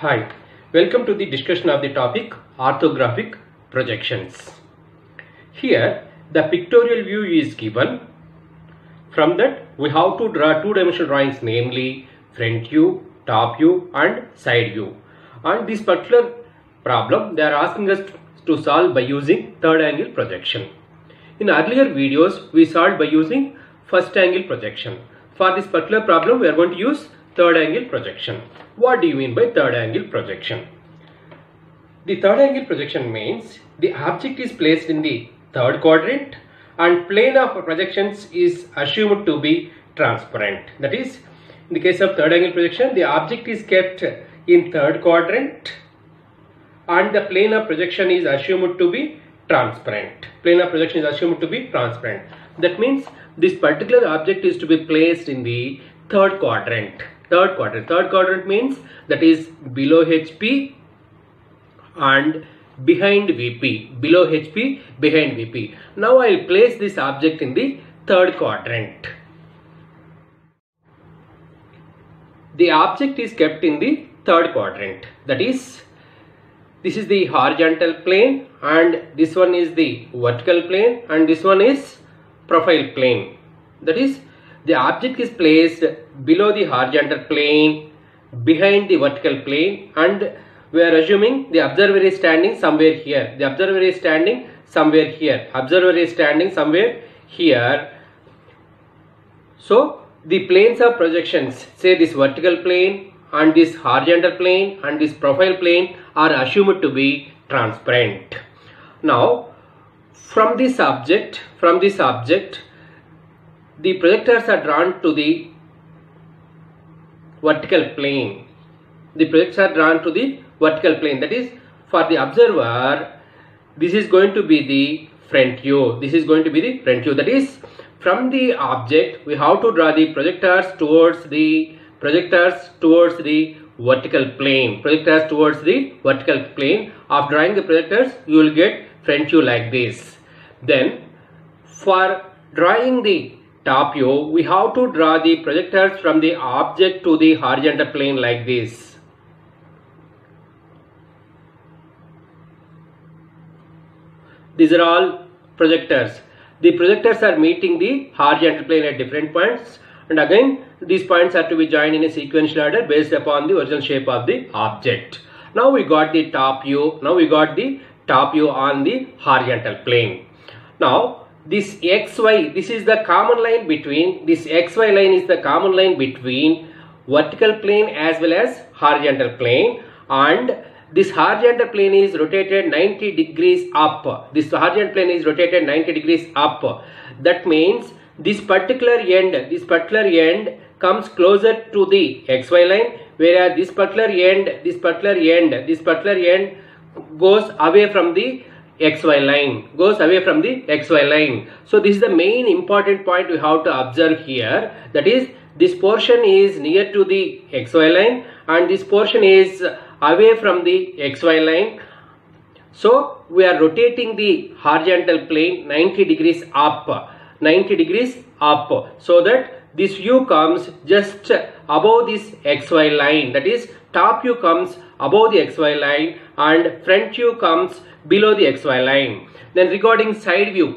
Hi, welcome to the discussion of the topic orthographic projections. Here, the pictorial view is given. From that, we have to draw two-dimensional drawings, namely front view, top view, and side view. On this particular problem, they are asking us to solve by using third angle projection. In earlier videos, we solved by using first angle projection. For this particular problem, we are going to use third angle projection. What do you mean by third angle projection? The third angle projection means the object is placed in the third quadrant and plane of projections is assumed to be transparent. That is, in the case of third angle projection, the object is kept in third quadrant and the plane of projection is assumed to be transparent. Plane of projection is assumed to be transparent. That means this particular object is to be placed in the third quadrant. Third quadrant. Third quadrant means that is below HP and behind VP. Below HP, behind VP. Now I will place this object in the third quadrant. The object is kept in the third quadrant. That is this is the horizontal plane and this one is the vertical plane and this one is profile plane that is the object is placed below the horizontal plane behind the vertical plane and we are assuming the observer is standing somewhere here. The observer is standing somewhere here. Observer is standing somewhere here. So the planes of projections. Say this vertical plane and this horizontal plane and this profile plane are assumed to be transparent. Now from this object, from this object, the projectors are drawn to the vertical plane. The projectors are drawn to the vertical plane. That is, for the observer, this is going to be the front view. This is going to be the front view. That is, from the object, we have to draw the projectors towards the projectors towards the vertical plane projectors towards the vertical plane of drawing the projectors you will get front view like this then for drawing the top view we have to draw the projectors from the object to the horizontal plane like this these are all projectors the projectors are meeting the horizontal plane at different points and again these points are to be joined in a sequential order based upon the original shape of the object. Now we got the top view. Now we got the top view on the horizontal plane. Now this xy, this is the common line between, this xy line is the common line between vertical plane as well as horizontal plane and this horizontal plane is rotated 90 degrees up. This horizontal plane is rotated 90 degrees up. That means this particular end, this particular end comes closer to the xy line whereas this particular end this particular end this particular end goes away from the xy line goes away from the xy line. So this is the main important point we have to observe here. That is this portion is near to the xy line and this portion is away from the xy line. So we are rotating the horizontal plane 90 degrees up 90 degrees up. So that this view comes just above this xy line. That is top view comes above the xy line and front view comes below the xy line. Then regarding side view.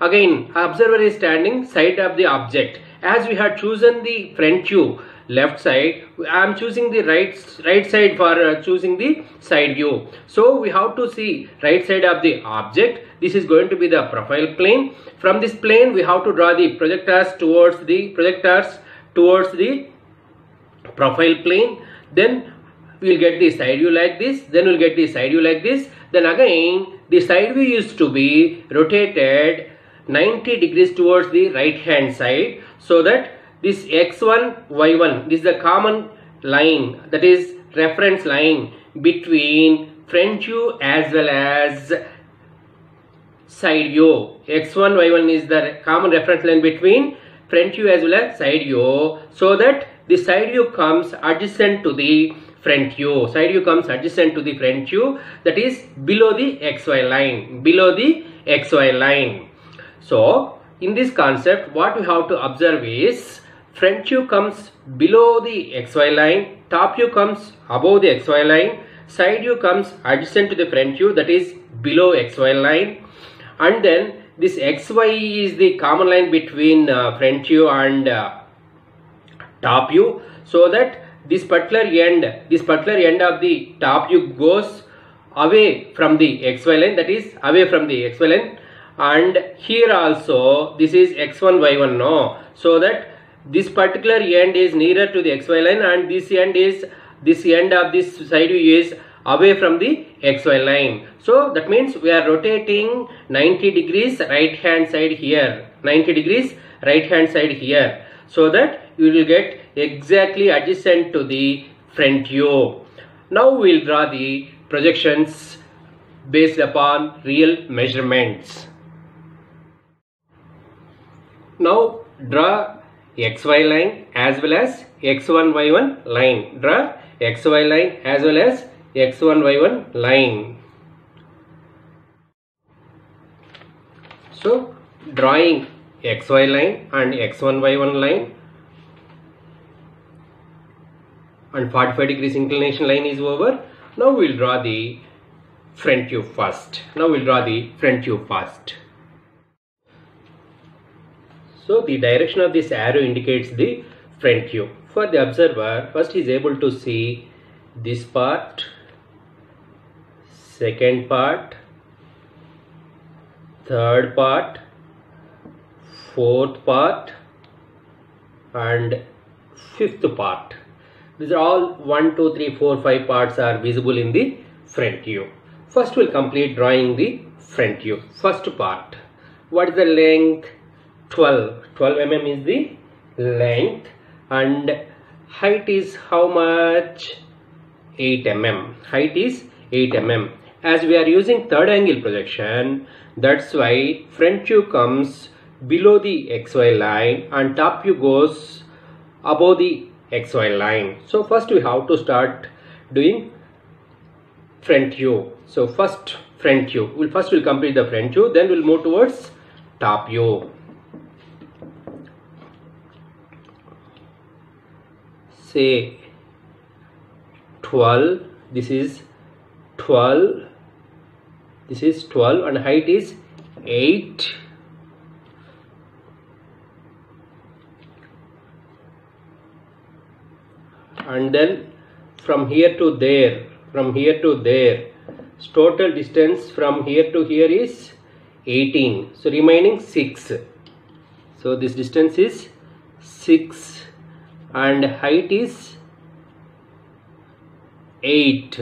Again observer is standing side of the object. As we had chosen the front view left side i am choosing the right right side for uh, choosing the side view. So we have to see right side of the object. This is going to be the profile plane. From this plane we have to draw the projectors towards the projectors towards the profile plane. Then we will get the side view like this then we'll get the side view like this. Then again the side view used to be rotated 90 degrees towards the right hand side so that this x1 y1 this is the common line that is reference line between front view as well as side view. X1 y1 is the common reference line between front view as well as side view so that the side view comes adjacent to the front view side view comes adjacent to the front view that is below the xy line. Below the xy line. So in this concept what we have to observe is front view comes below the xy line top view comes above the xy line side view comes adjacent to the front view that is below xy line. And then this xy is the common line between uh, front view and uh, top view so that this particular end this particular end of the top view goes away from the xy line that is away from the xy line. And here also this is x1 y1 no? So that this particular end is nearer to the xy line and this end is this end of this side view is away from the xy line. So that means we are rotating 90 degrees right hand side here. 90 degrees right hand side here. So that you will get exactly adjacent to the front view now we will draw the projections based upon real measurements. Now draw xy line as well as x1 y1 line. Draw xy line as well as x1 y1 line. So drawing xy line and x1 y1 line and 45 degrees inclination line is over now we'll draw the front view first now we'll draw the front view first so the direction of this arrow indicates the front view. For the observer, first he is able to see this part, second part, third part, fourth part and fifth part. These are all 1, 2, 3, 4, 5 parts are visible in the front view. First we'll complete drawing the front view. First part. What is the length? 12 12 mm is the length and height is how much 8 mm height is 8 mm as we are using third angle projection that's why front view comes below the xy line and top view goes above the xy line. So first we have to start doing front view. So first front view. We'll first we'll complete the front view then we'll move towards top view. Say 12 this is 12 this is 12 and height is 8 and then from here to there from here to there. Total distance from here to here is 18 so remaining 6 so this distance is 6 and height is 8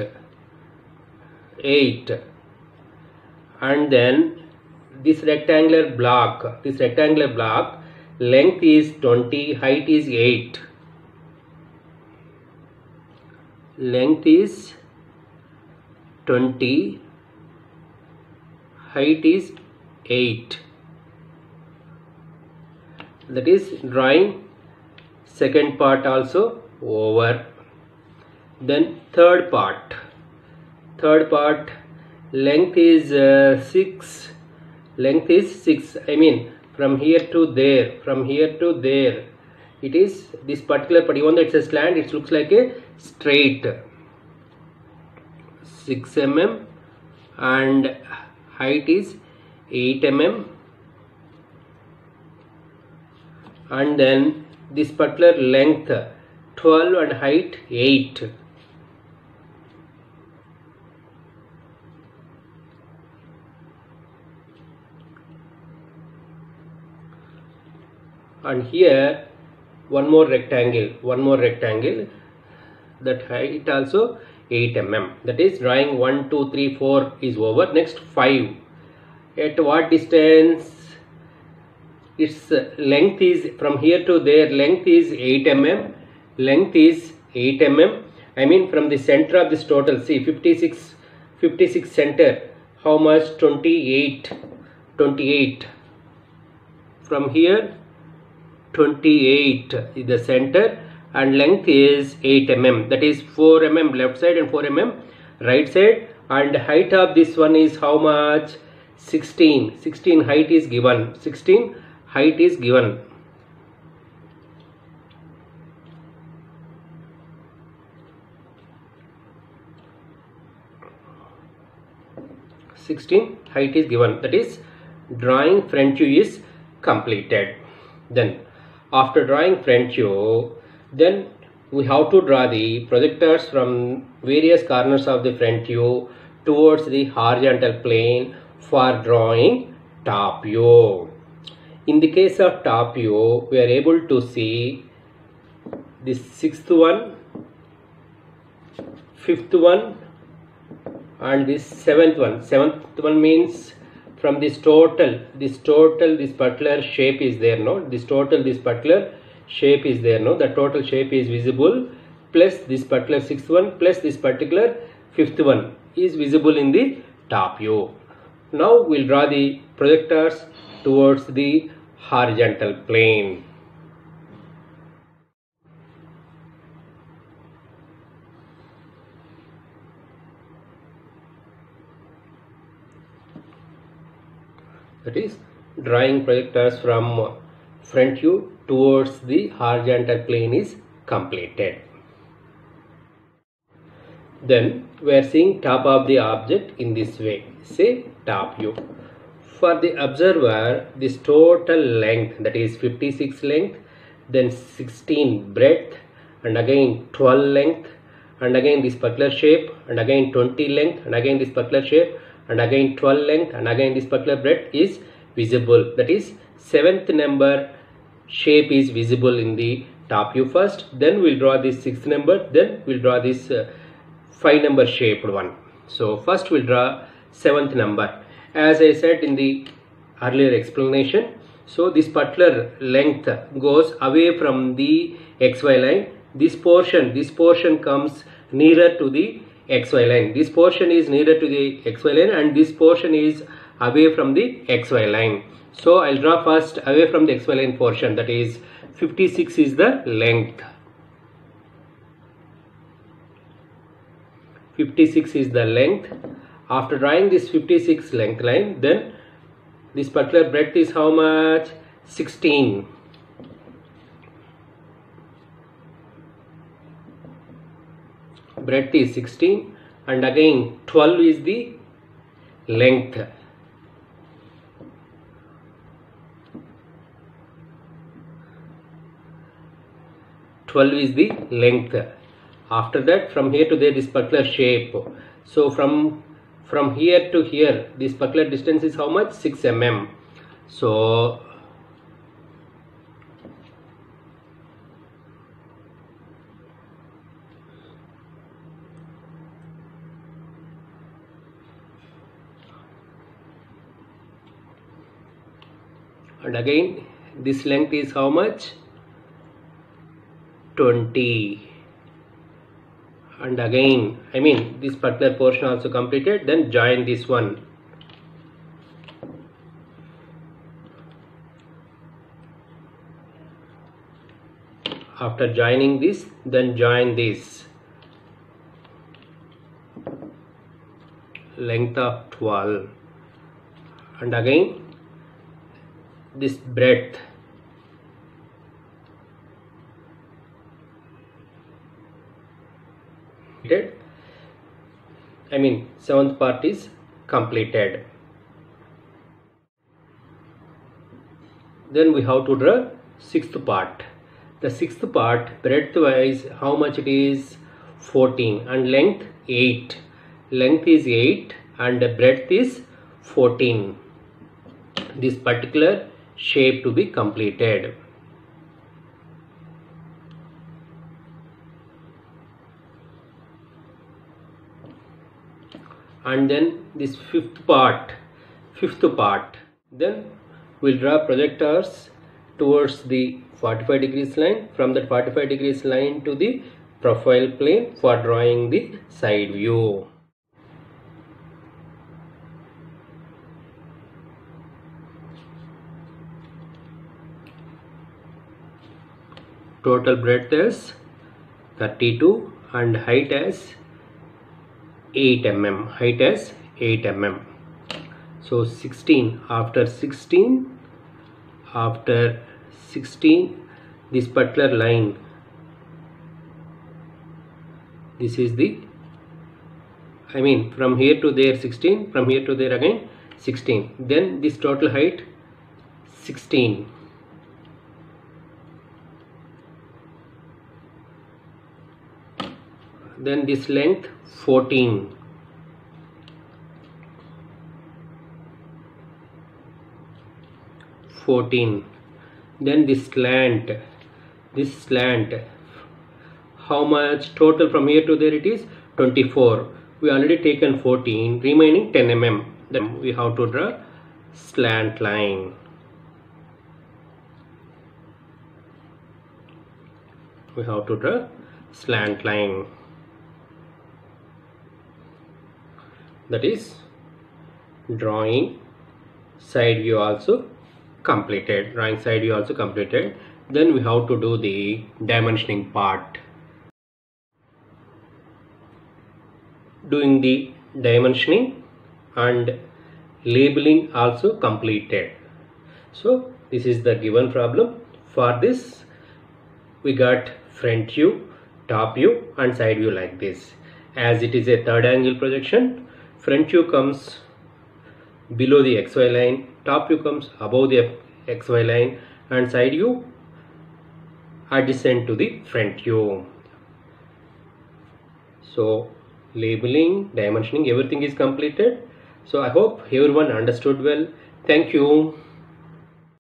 8 and then this rectangular block this rectangular block length is 20 height is 8 length is 20 height is 8 that is drawing second part also over. Then third part. Third part length is uh, 6 length is 6 I mean from here to there from here to there. It is this particular part even though it's a slant it looks like a straight 6 mm and height is 8 mm and then this particular length 12 and height 8 and here one more rectangle one more rectangle that height also 8 mm that is drawing 1 2 3 4 is over. Next 5 at what distance? Its length is from here to there length is 8 mm length is 8 mm I mean from the center of this total see 56 56 center. How much? 28 28 from here 28 is the center and length is 8 mm. That is 4 mm left side and 4 mm right side. And height of this one is how much? 16 16 height is given. 16 height is given. Sixteen height is given. That is drawing front view is completed. Then after drawing front view then we have to draw the projectors from various corners of the front view towards the horizontal plane for drawing top view. In the case of top view we are able to see the sixth one fifth one and this seventh one. Seventh one means from this total this total this particular shape is there no? This total this particular shape is there no? The total shape is visible plus this particular sixth one plus this particular fifth one is visible in the top view. Now we'll draw the projectors towards the horizontal plane. That is drawing projectors from front view towards the horizontal plane is completed. Then we are seeing top of the object in this way, say top view. For the observer, this total length that is 56 length, then 16 breadth and again 12 length and again this particular shape and again 20 length and again this particular shape and again 12 length and again this particular breadth is visible that is seventh number shape is visible in the top view first then we'll draw this sixth number then we'll draw this uh, five number shaped one. So first we'll draw seventh number. As i said in the earlier explanation so this particular length goes away from the xy line. This portion this portion comes nearer to the xy line. This portion is nearer to the xy line and this portion is away from the xy line so i'll draw first away from the xy line portion that is 56 is the length. 56 is the length. After drawing this 56 length line then this particular breadth is how much? 16 breadth is 16 and again 12 is the length Twelve is the length. After that, from here to there, this particular shape. So from from here to here, this particular distance is how much? Six mm. So and again this length is how much 20 and again I mean this particular portion also completed then join this one. After joining this then join this. Length of 12 and again this breadth I mean seventh part is completed. Then we have to draw sixth part. The sixth part breadth wise how much it is? 14 and length? 8 length is 8 and the breadth is 14 this particular shape to be completed. And then this fifth part, fifth part, then we'll draw projectors towards the 45 degrees line from that 45 degrees line to the profile plane for drawing the side view. total breadth is 32 and height as 8 mm height as 8 mm so 16 after 16 after 16 this particular line this is the I mean from here to there 16 from here to there again 16 then this total height 16 then this length 14 14 then this slant. This slant. How much total from here to there it is? 24 we already taken 14 remaining 10 mm then we have to draw slant line. We have to draw slant line that is drawing side view also completed. Drawing side view also completed. Then we have to do the dimensioning part. Doing the dimensioning and labeling also completed. So this is the given problem. For this we got front view top view and side view like this. As it is a third angle projection front view comes below the xy line top view comes above the xy line and side view adjacent to the front view. So labeling dimensioning everything is completed. So i hope everyone understood well. Thank you